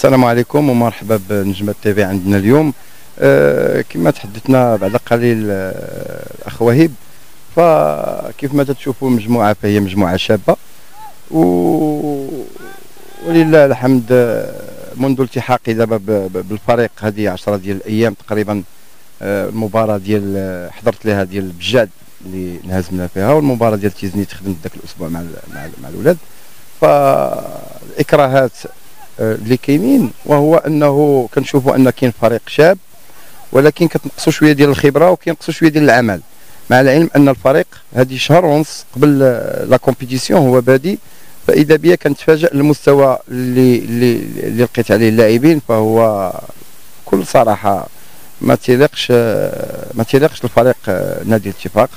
السلام عليكم ومرحبا بنجمة تيفي عندنا اليوم. آه كما تحدثنا بعد قليل آه الأخ وهيب فكيف ما تشوفوا المجموعه فهي مجموعة شابة. و ولله الحمد آه، منذ التحاقي دابا بالفريق هذه 10 ديال الأيام تقريبا آه، المباراة ديال حضرت لها ديال بجاد اللي انهزمنا فيها والمباراة ديال تيزنيت خدمت ذاك الأسبوع مع مع, مع الأولاد. فالإكراهات اللي كاينين وهو أنه كنشوفوا أن كاين فريق شاب ولكن كتنقصوا شوية ديال الخبرة وكينقصوا شوية ديال العمل. مع العلم أن الفريق هذه شهر ونص قبل la compétition هو بادي فإذا بيا كنتفاجئ المستوى اللي اللي اللي لقيت عليه اللاعبين فهو بكل صراحة ما تيليقش ما تيليقش الفريق نادي الاتفاق.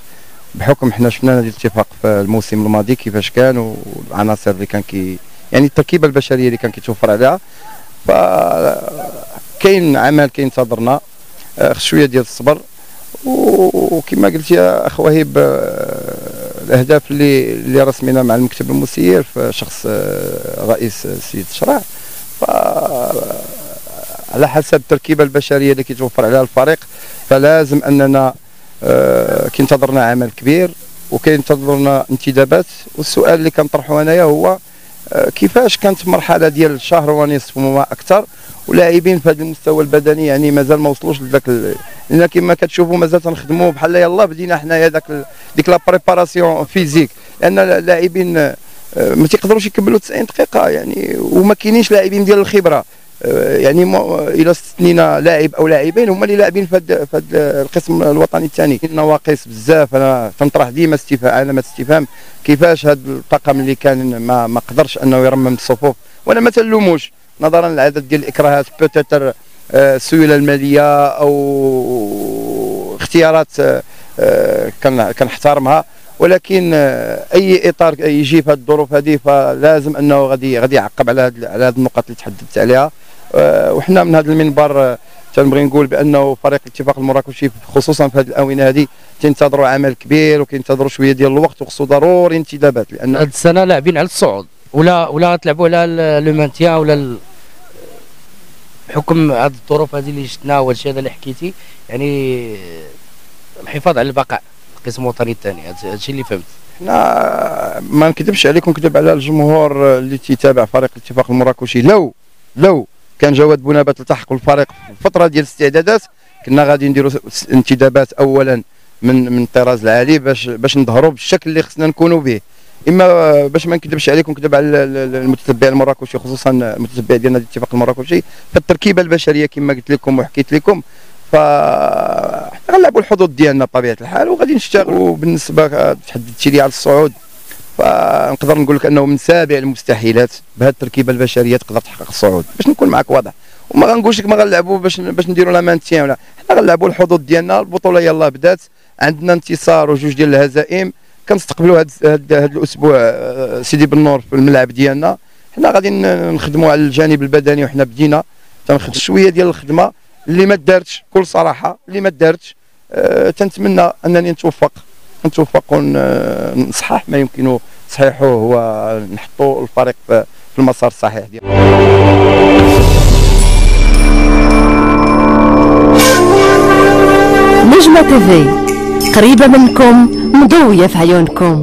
بحكم حنا شفنا نادي الاتفاق في الموسم الماضي كيفاش كان والعناصر اللي كان كي يعني التركيبة البشرية اللي كان كيتوفر عليها. ف كاين عمل كينتظرنا آه، شوية ديال الصبر. وكما قلت يا اخ وهيب آه، الأهداف اللي اللي رسمنا مع المكتب المسير في شخص آه، رئيس السيد الشرع على حسب التركيبة البشرية اللي كيتوفر عليها الفريق فلازم أننا كينتظرنا عمل كبير وكينتظرنا انتدابات. والسؤال اللي كنطرحه انايا هو كيفاش كانت المرحلة ديال شهر ونصف وما أكثر؟ ولاعبين في هذا المستوى البدني يعني مازال ما وصلوش لذاك لأن كما كتشوفوا مازال تنخدموا بحال يلاه بدينا حنايا داك ديك la préparation physique لأن اللاعبين آه، ما تيقدروش يكملوا 90 دقيقة يعني وما كاينينش لاعبين ديال الخبرة. آه، يعني إلى استثنينا لاعب أو لاعبين هما اللي لاعبين في هذا القسم الوطني الثاني. نواقص بزاف. أنا تنطرح ديما استفهام علامه استفهام. كيفاش هذا الطاقم اللي كان ما ما قدرش أنه يرمم الصفوف؟ وأنا ما تنلوموش نظرا للعدد ديال الإكراهات بوتيتر السيولة المالية أو اختيارات آه، كنحترمها. ولكن آه، أي إطار يجي في الظروف هذه فلازم أنه غادي غادي يعقب على على هذه النقط اللي تحدثت عليها. آه، وحنا من هذا المنبر تنبغي نقول بأنه فريق الاتفاق المراكشي خصوصا في هذه الأونة هذه تنتظروا عمل كبير وكينتظروا شوية ديال الوقت وخصو ضروري انتدابات لأن هذه السنة لاعبين على الصعود. ولا ولا تلعبوا على لو مانتيان ولا بحكم هذه الظروف هذه اللي شفنا والشيء هذا اللي حكيتي. يعني الحفاظ على البقاء. القسم الوطني الثاني. هذا الشيء اللي فهمت. حنا ما نكذبش عليكم نكذب على الجمهور اللي تيتابع فريق الاتفاق المراكشي. لو لو كان جواد بونابات التحق بالفريق في الفترة ديال الاستعدادات كنا غادي نديروا انتدابات اولا من من الطراز العالي باش باش نظهروا بالشكل اللي خصنا نكونوا به. إما باش ما نكذبش عليكم نكذب على المتتبع المراكشي خصوصا المتتبع ديال نادي الاتفاق المراكشي. فالتركيبة البشرية كما قلت لكم وحكيت لكم ف غنلعبوا الحظوظ ديالنا بطبيعة الحال وغادي نشتغلوا بالنسبة تحددتي لي على الصعود. فنقدر نقول لك أنه من سابع المستحيلات بهذه التركيبه البشرية تقدر تحقق الصعود. باش نكون معك واضح. وما غنقولش لك ما غنلعبوا باش باش نديروا لا مانتيان ولا. حنا غنلعبوا الحظوظ ديالنا البطولة يلاه بدات. عندنا انتصار وجوج ديال الهزائم. كنستقبلوا هذا الأسبوع آه، سيدي بالنور في الملعب ديالنا. حنا غادي نخدموا على الجانب البدني وحنا بدينا. تنخدم شوية ديال الخدمة. اللي ما دارتش بكل صراحة اللي ما دارتش تنتمنى أنني نتوفق. نتوفق ونصحح ما يمكن تصحيحه هو نحطوا الفريق في المسار الصحيح. ديالو نجمة تيفي قريبة منكم مضوية في عيونكم.